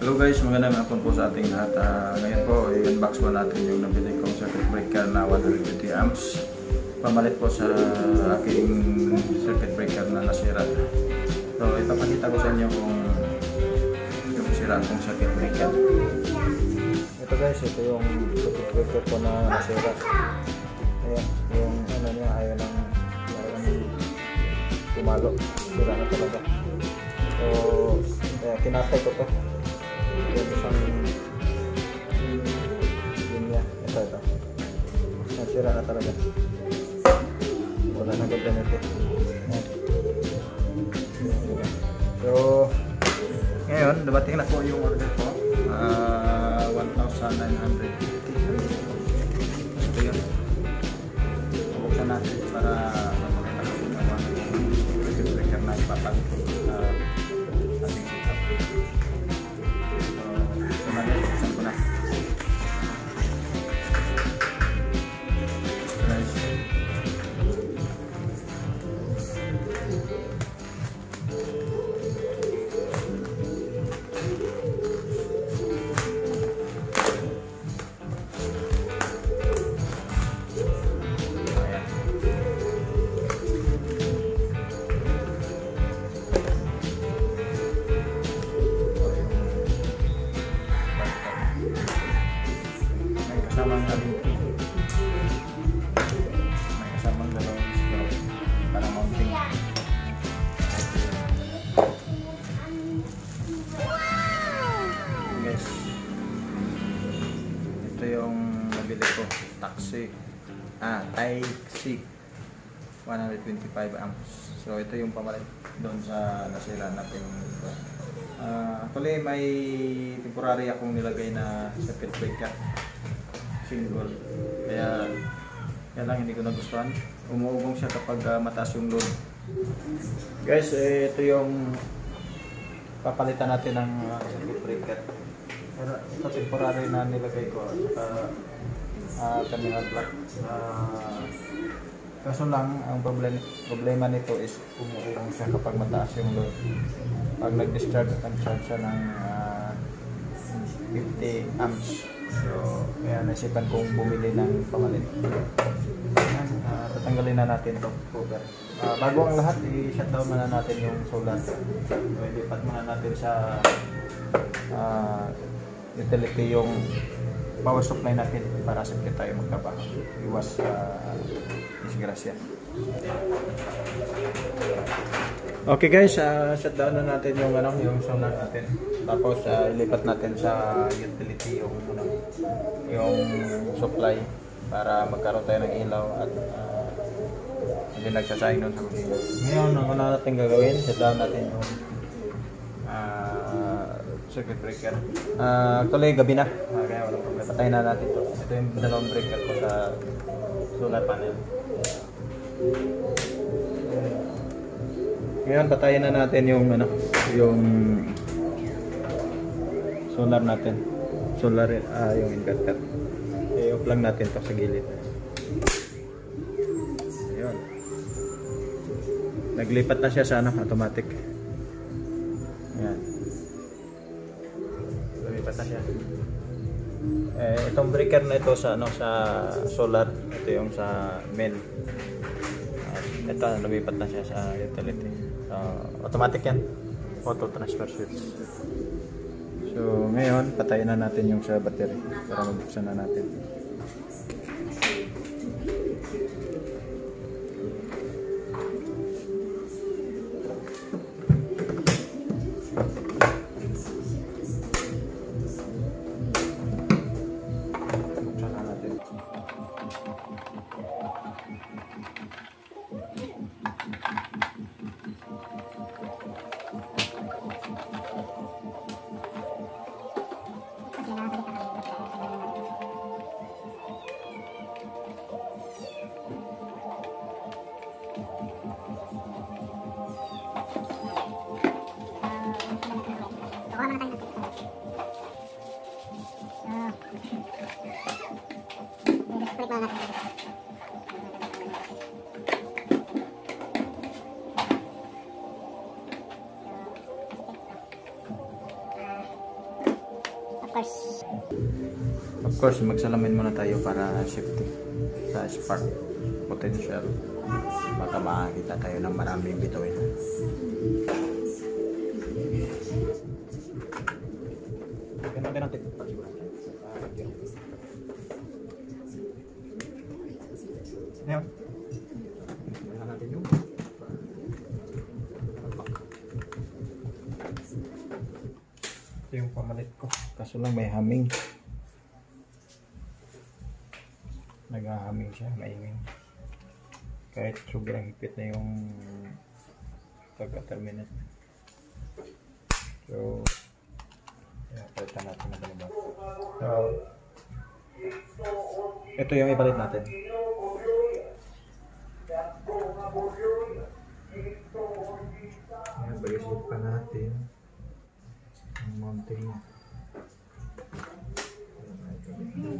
Hello guys, magandang hapon po sa ating lahat. Ah, ngayon po, i-unbox po natin yung nabili kong circuit breaker na 150 amps. Pamalit po sa aking circuit breaker na nasira. So, ipapakita ko sa inyo kung yung sira kong circuit breaker. Ito guys, ito yung circuit breaker ko na nasira. Ayan, yung ano niya, ayaw lang, ayaw tumalo. Sira na talaga. So, eh, kinatay ko to. Isang yun niya. Ito, ito. Nasira na talaga. Wala na ganda nito. Ayan. So, ngayon, dumating na po yung order ko. Ah, 1,950. Ito yun. Bubuksan natin para makita ko yung circuit breaker na ipapalit sa ating setup. Ito yung nabili ko. Taxi. Ah, Taxi. 125 amps. So, ito yung pamalit doon sa nasira natin. Ah, actually, may temporary akong nilagay na circuit breaker. Single. Kaya, yan lang hindi ko nagustuhan. Umuugong siya kapag ah, mataas yung load. Guys, eh, ito yung papalitan natin ng ah, circuit breaker. Pero temporary na nilagay ko. Saka uh, kanina black. Ah, kaso lang, ang problem, problema nito is umuugong siya kapag mataas yung load. Pag nag-discharge, nag-charge siya ng ah, 50 amps. So, kaya naisipan kong bumili ng pamalit. Ayan, ah, tatanggalin na natin ito cover. Ah, bago ang lahat, i-shutdown muna natin yung solar. So, ilipat muna natin sa ah, utility yung power supply natin para sa tayo magtrabaho. Iwas sa disgrasya. Okay guys, uh, shutdown na natin yung ano, yung solar natin. Tapos uh, ilipat natin sa utility yung ano, yung supply para magkaroon tayo ng ilaw at uh, hindi nagsasayang nun sa mga ilaw. Ngayon, ang una natin gagawin, shutdown natin yung uh, circuit breaker. Uh, actually, gabi na. Uh, kaya walang problema. Patayin na natin ito. Ito yung dalawang breaker ko sa solar panel. Ngayon, patayin na natin yung ano, yung solar natin. Solar, ah, yung inverter. I-off lang natin to sa gilid. Ayun. Naglipat na siya sa ano, automatic. Itong breaker na ito sa ano sa solar, ito yung sa main. At ito lumipat na siya sa utility. So, automatic yan. Auto transfer switch. So, ngayon, patayin na natin yung sa battery para mabuksan na natin. course. Of course, magsalamin muna tayo para safety sa spark potential. Baka makakita tayo ng maraming bituin. Ngayon, Tingnan natin yung Ito yung pamalit ko. Kaso lang may haming. Naghahaming siya, maingay. Kahit sobrang hipit na yung pagka-terminate. So, yeah, palitan natin na ba? So, ito yung ipalit natin. Bayusin pa natin ang mounting niya. Ang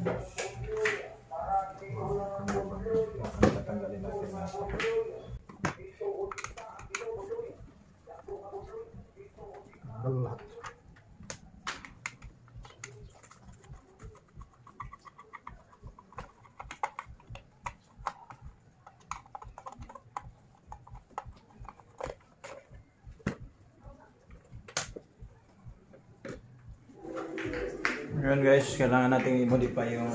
Ngayon guys, kailangan natin i-modify yung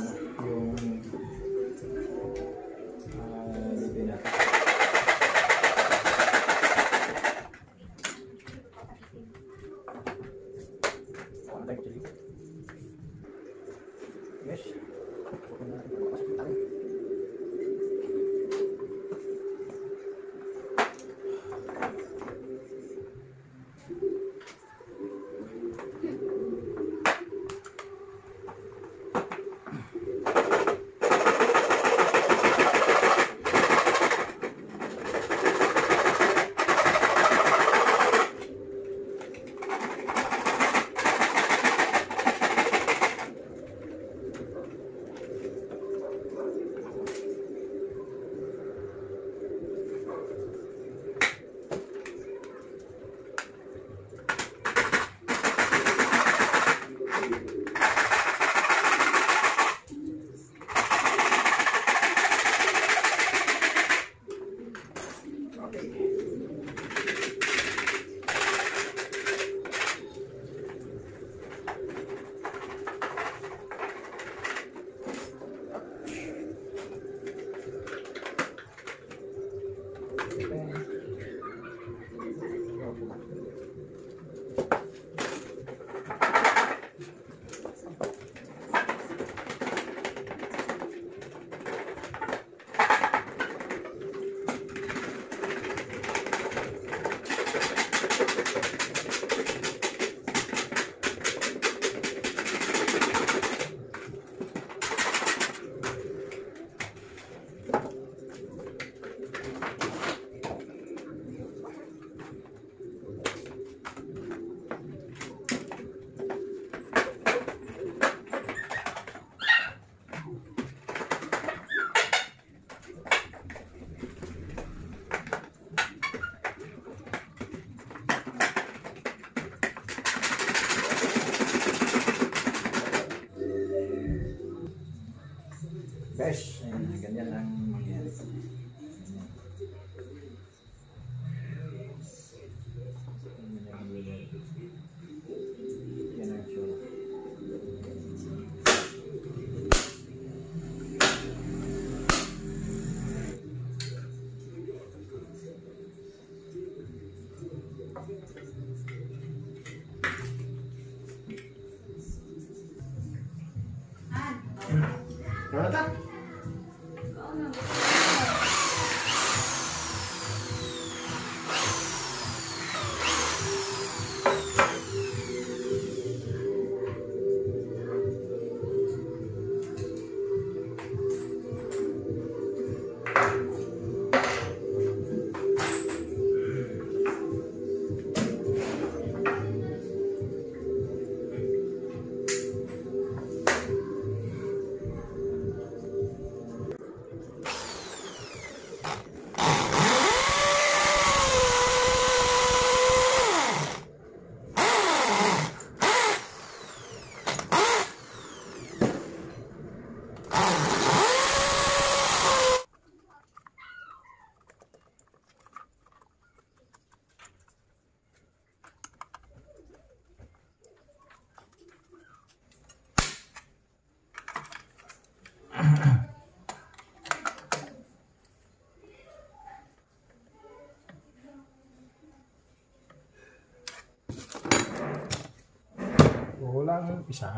Kulang isa.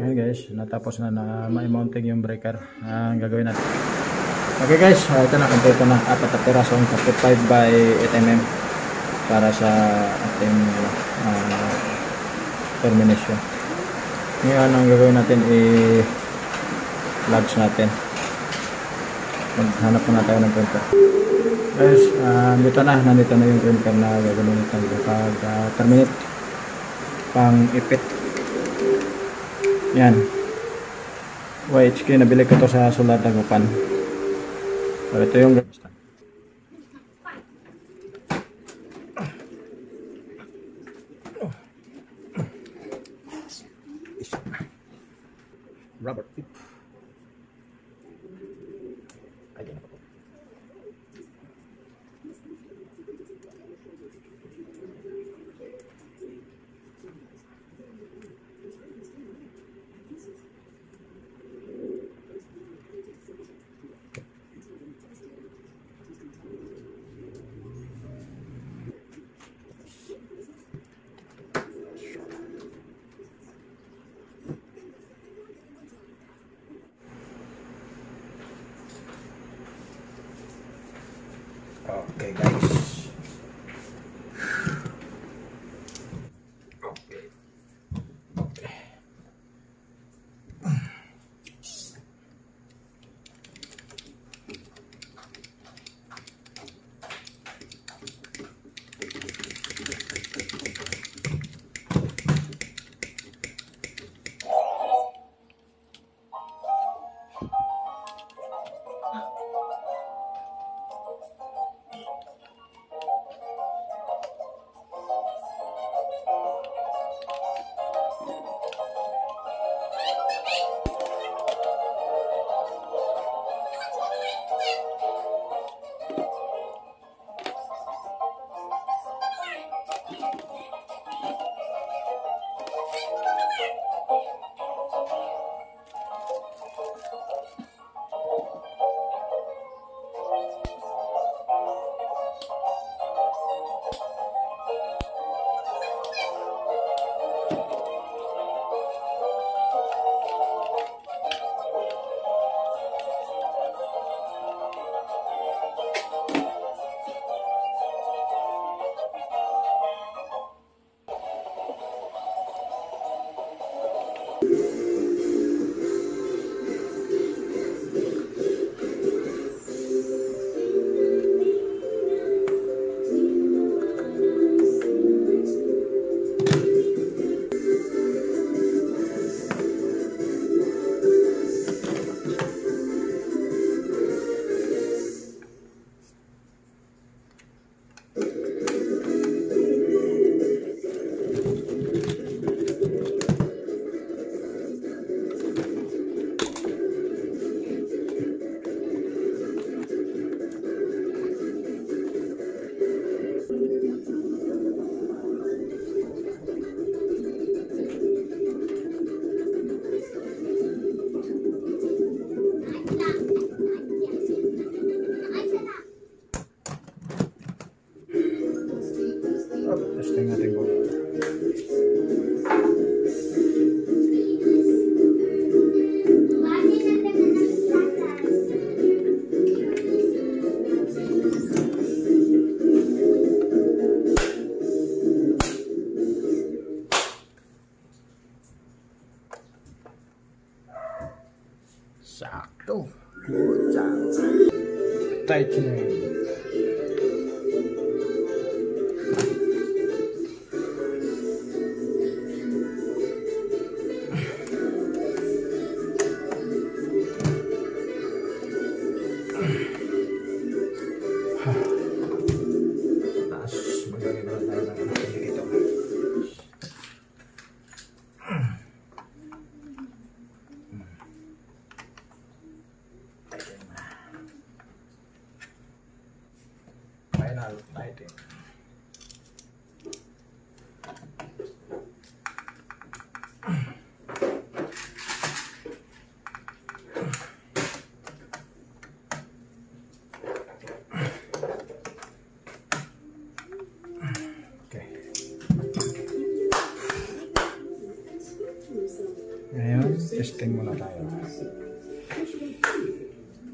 Ayan guys, natapos na na may mounting yung breaker. Ang gagawin natin. Okay guys, uh, ito na, kompleto na. Apat na piraso ang 45 by 8 mm para sa ating uh, termination. Ngayon, ang gagawin natin i-plugs natin. Maghanap muna tayo ng printer. Guys, uh, dito na. Nandito na yung printer na gagawin natin kapag uh, terminate pang ipit. Yan. YHK, nabili ko to sa Sulat Dagupan. So, ito yung rubber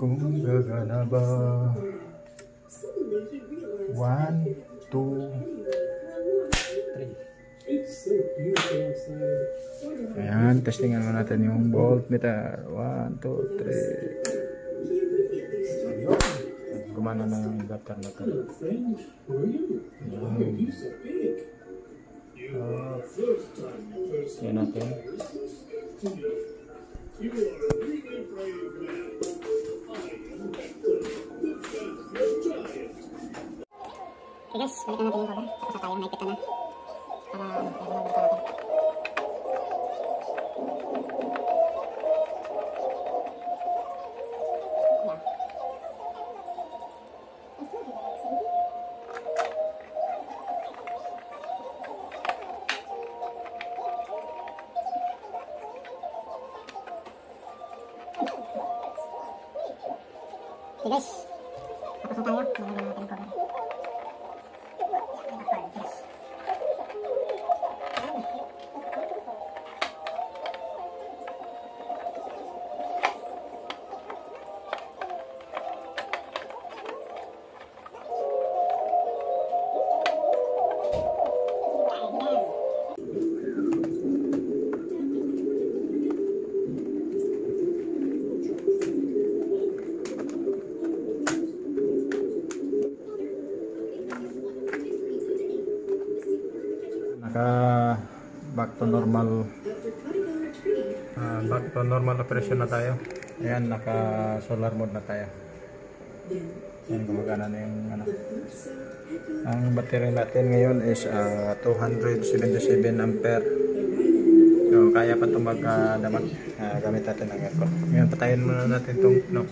Kung gagana ba? One, two, three. Ayan, testingan mo natin yung voltmeter. One, two, three. Gumana na yung inverter na to. Ayan. Off. Yan natin. Okay guys, balikan natin yung cover. Basta tayo, naipit na. Para guys, tapos na tayo. Nalagyan na natin yung cover. Naka back to normal ah, back to normal operation na tayo. Ayan, naka solar mode na tayo. Ayan, gumagana na yung ano. Ang battery natin ngayon is ah, 277 ampere. So, kaya pa itong magdamag. Ah, gamit natin ng aircon. Ngayon, patayin muna natin itong no,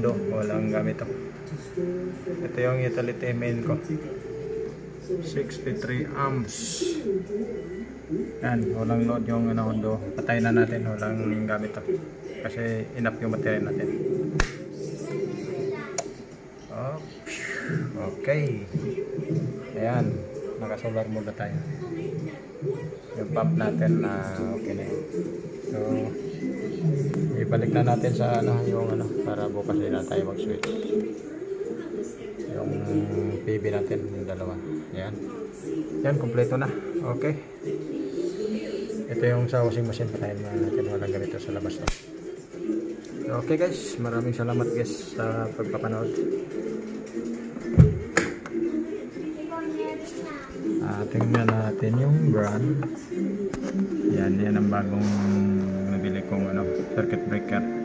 do. Walang gamit ito. Ito yung utility main ko. 63 amps. Yan, walang load yung ano, Hondo. Patay na natin, walang gamit to. Kasi enough yung battery natin. Oh, okay. Ayan, naka-solar mode na tayo. Yung pump natin na okay na yun. So, ibalik na natin sa ano, yung ano, para bukas na tayo mag-switch yung PB natin dalawa. Yan yan kompleto na. Okay. Ito yung sa washing machine patayin na natin walang ganito sa labas to. Okay guys. Maraming salamat guys sa pagpapanood. Uh, tingnan natin yung brand. Yan yan ang bagong nabili kong ano, circuit breaker